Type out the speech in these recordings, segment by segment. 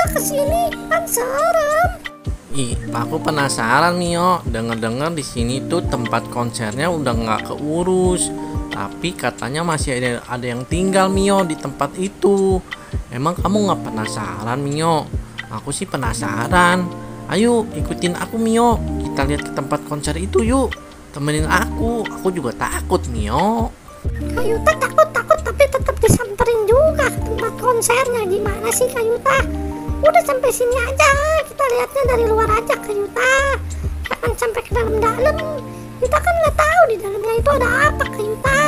kita ke sini? Kan serem. Ih, aku penasaran Mio. Dengar-dengar di sini tuh tempat konsernya udah nggak keurus. Tapi katanya masih ada, ada yang tinggal Mio di tempat itu. Emang kamu nggak penasaran Mio? Aku sih penasaran. Ayo ikutin aku Mio. Kita lihat ke tempat konser itu yuk. Temenin aku. Aku juga takut Mio. Kayuta takut-takut tapi tetap disamperin juga ke tempat konsernya. Gimana sih Kayuta? Udah sampai sini aja. Kita lihatnya dari luar aja Kayuta. Jangan sampai ke dalam-dalam. Kita kan nggak tahu di dalamnya itu ada apa Kayuta.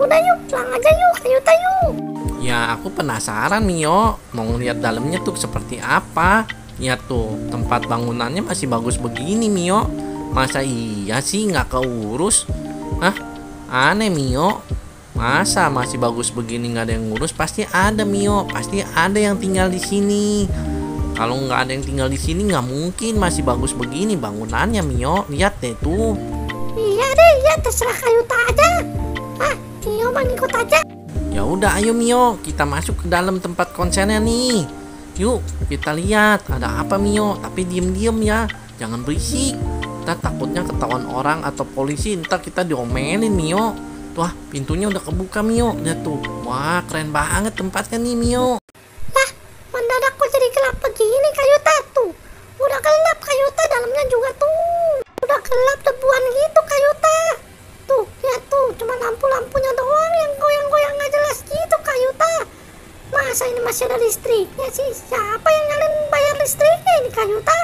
Udah yuk, pulang aja yuk Kayuta yuk. Ya aku penasaran Mio Mau ngeliat dalamnya tuh seperti apa Ya tuh tempat bangunannya masih bagus begini Mio Masa iya sih nggak keurus Hah? Aneh Mio Masa masih bagus begini nggak ada yang ngurus Pasti ada Mio Pasti ada yang tinggal di sini kalau nggak ada yang tinggal di sini nggak mungkin masih bagus begini bangunannya Mio lihat deh tuh Iya deh, ya terserah Kayuta aja. Ah, Mio mah ngikut aja. Ya udah ayo Mio, kita masuk ke dalam tempat konsernya nih. Yuk, kita lihat ada apa Mio, tapi diem-diem ya. Jangan berisik. Kita takutnya ketahuan orang atau polisi, ntar kita diomelin Mio. Wah, pintunya udah kebuka Mio. Lihat tuh. Wah, keren banget tempatnya nih Mio. Lah, mendadak kok jadi gelap begini Kayuta tuh. Udah gelap Kayuta, dalamnya juga tuh. Udah gelap debuan gitu Kayuta. Tuh, lihat tuh, cuma lampu-lampunya doang yang goyang-goyang nggak jelas gitu Kayuta. Masa ini masih ada listriknya sih? Siapa yang nyalin bayar listriknya ini Kayuta?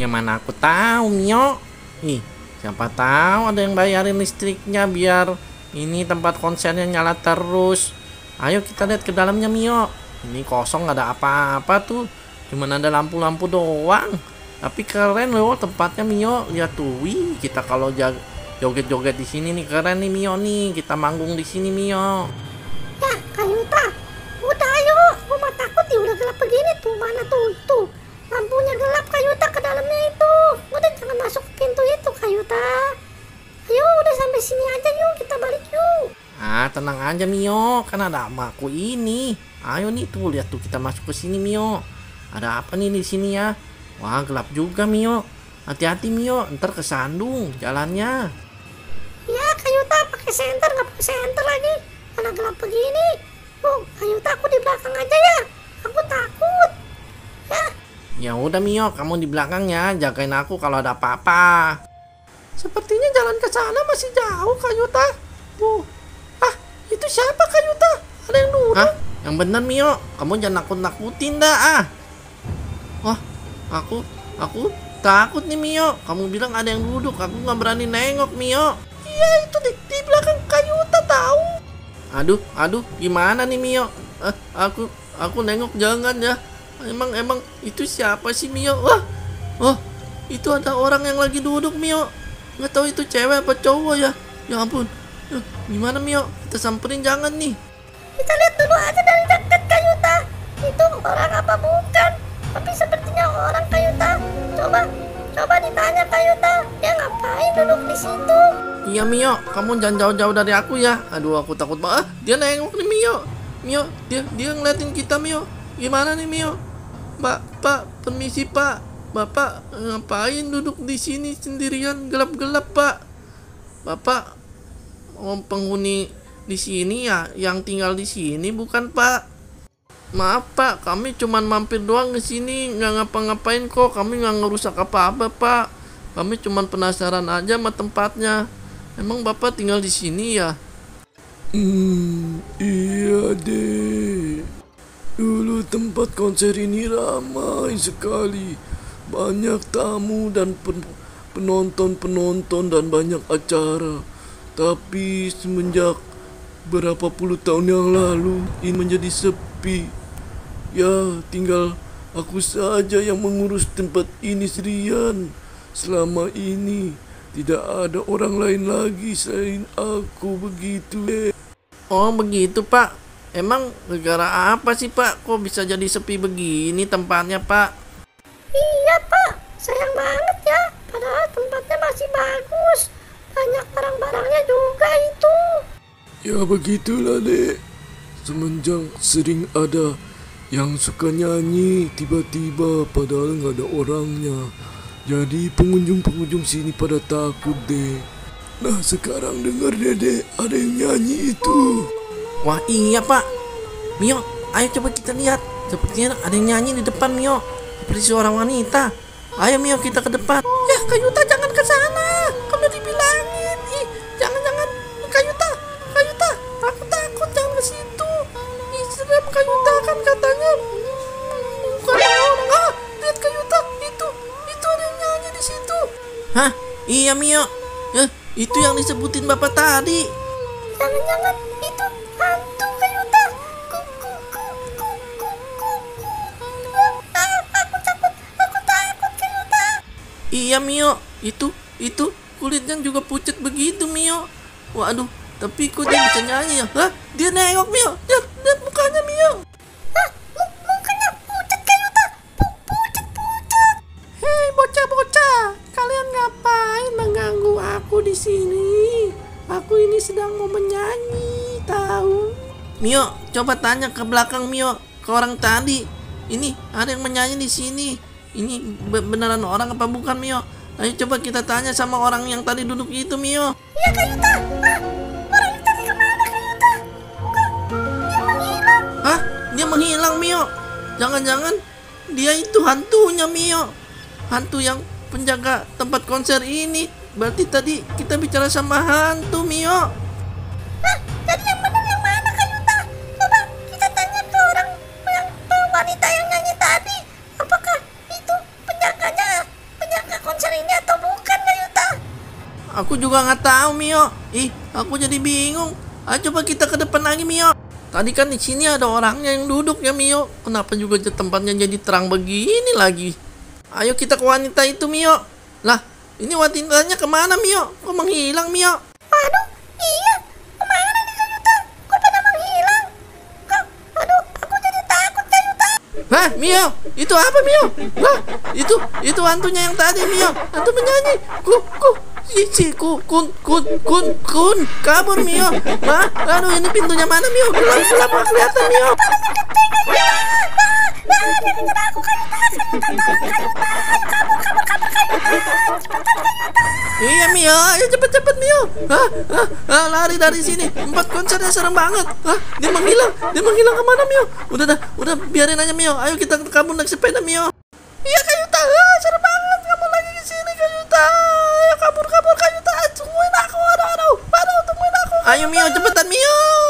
Ya mana aku tahu Mio. Ih, siapa tahu ada yang bayarin listriknya biar ini tempat konsernya nyala terus. Ayo kita lihat ke dalamnya Mio. Ini kosong nggak ada apa-apa tuh. Cuman ada lampu-lampu doang. Tapi keren loh tempatnya Mio. Lihat tuh, wih kita kalau joget-joget di sini nih keren nih Mio nih. Kita manggung di sini Mio. Aja Mio, kan ada aku ini. Ayo nih tuh, lihat tuh kita masuk ke sini Mio. Ada apa nih di sini ya? Wah, gelap juga Mio. Hati-hati Mio, ntar kesandung jalannya. Ya, Kayuta pakai senter nggak pakai senter lagi. Mana gelap begini. Oh, Kayuta aku di belakang aja ya. Aku takut. Ya, Ya udah Mio, kamu di belakangnya, jagain aku kalau ada apa-apa. Sepertinya jalan ke sana masih jauh, Kayuta. Tuh. Itu siapa Kayuta? Ada yang duduk. Hah? Yang bener Mio, kamu jangan nakut-nakutin dah ah. Wah, aku aku takut nih Mio. Kamu bilang ada yang duduk, aku nggak berani nengok Mio. Iya itu di, di belakang Kayuta tahu. Aduh, aduh, gimana nih Mio? Eh, aku aku nengok jangan ya. Emang emang itu siapa sih Mio? Wah, wah, itu ada orang yang lagi duduk Mio. Nggak tahu itu cewek apa cowok ya. Ya ampun. Eh, gimana Mio? Kita samperin jangan nih. kita lihat dulu aja dari dekat Kayuta. Itu orang apa bukan? Tapi sepertinya orang Kayuta. Coba, coba ditanya Kayuta. Dia ngapain duduk di situ? Iya Mio, kamu jangan jauh-jauh dari aku ya. Aduh, aku takut banget. Ah, dia nengok nih Mio. Mio, dia dia ngeliatin kita Mio. Gimana nih Mio? Mbak, Pak, permisi Pak. Bapak ngapain duduk di sini sendirian gelap-gelap Pak? Bapak penghuni di sini ya, yang tinggal di sini bukan Pak? Maaf Pak, kami cuman mampir doang ke sini, nggak ngapa-ngapain kok. Kami nggak ngerusak apa-apa Pak. Kami cuman penasaran aja sama tempatnya. Emang Bapak tinggal di sini ya? Hmm, iya deh. Dulu tempat konser ini ramai sekali. Banyak tamu dan pen- penonton-penonton dan banyak acara. Tapi semenjak berapa puluh tahun yang lalu ini menjadi sepi. Ya, tinggal aku saja yang mengurus tempat ini sendirian. Selama ini tidak ada orang lain lagi selain aku begitu. Eh. Oh begitu Pak. Emang negara apa sih Pak? Kok bisa jadi sepi begini tempatnya Pak? Iya pak, sayang banget ya. Padahal tempatnya masih bagus. Banyak barang-barangnya juga itu. Ya begitulah dek Semenjak sering ada yang suka nyanyi tiba-tiba padahal nggak ada orangnya. Jadi pengunjung-pengunjung sini pada takut deh. Nah sekarang dengar dede ada yang nyanyi itu. Wah iya pak Mio ayo coba kita lihat Sepertinya ada yang nyanyi di depan Mio Seperti seorang wanita Ayo Mio kita ke depan Ya Kayuta jangan ke sana Serem Kayuta kan katanya Bukan orang Ah lihat Kayuta Itu Itu ada yang nyanyi di situ Hah iya Mio Ya itu yang disebutin bapak tadi Jangan-jangan itu hantu Kayuta. Ku, ku, ku, ku, ku, ku, ku. Ah, aku takut, aku takut Kayuta. Iya Mio, itu itu kulitnya juga pucat begitu Mio. Waduh, tapi kok dia bisa nyanyi ya? Hah? Dia nengok Mio. Lihat, lihat mukanya Mio. Ah, mu- mukanya pucat Kayuta. Pu- pucat, pucat. Hei bocah-bocah, kalian ngapain mengganggu aku di sini? Aku ini sedang mau menyanyi, tahu? Mio, coba tanya ke belakang Mio, ke orang tadi. Ini ada yang menyanyi di sini. Ini be- beneran orang apa bukan Mio? Ayo coba kita tanya sama orang yang tadi duduk itu Mio. Iya Kayuta. Ah, Dia menghilang Mio. Jangan-jangan dia itu hantunya Mio. Hantu yang penjaga tempat konser ini. Berarti tadi kita bicara sama hantu Mio. Nah, jadi yang benar yang mana Kayuta? Coba kita tanya ke orang yang wanita yang nyanyi tadi. Apakah itu penjaganya, penjaga konser ini atau bukan Kayuta? Aku juga nggak tahu Mio. Ih, aku jadi bingung. Ayo coba kita ke depan lagi Mio. Tadi kan di sini ada orangnya yang duduk ya Mio. Kenapa juga tempatnya jadi terang begini lagi? Ayo kita ke wanita itu Mio. Lah, ini wanitanya ke mana Mio? Kok menghilang Mio? Aduh, iya. Ke mana nih Kayuta? Kok pada menghilang? Kok, aduh, aku jadi takut Kayuta. Hah, Mio? Itu apa Mio? Hah, itu itu hantunya yang tadi Mio. Hantu menyanyi. Ku ku si si ku kun kun kun kun kabur Mio. Hah? Aduh ini pintunya mana Mio? Gelap gelap nggak kelihatan Mio. Iya Mio, ayo cepet-cepet Mio. Hah, hah, hah, lari dari sini. Empat konsernya serem banget. Hah, dia menghilang. Dia menghilang ke mana Mio? Udah dah, udah biarin aja Mio. Ayo kita kabur naik sepeda Mio. Iya Kayuta, ah, serem banget kamu lagi di sini Kayuta. Ayo kabur kabur Kayuta. Tungguin aku, aduh aduh, aduh tungguin aku. Ayo Mio, cepetan Mio.